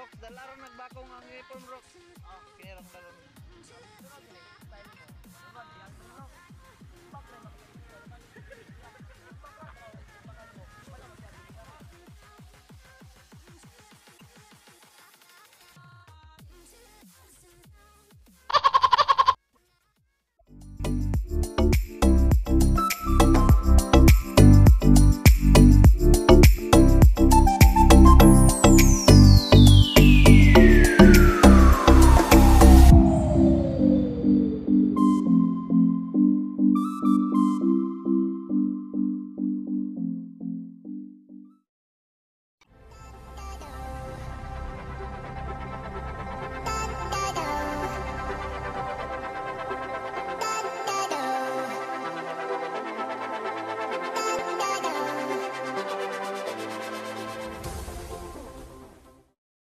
Rox, dalaro nagbakong ang uniform, Rox. Kinirang dalaro.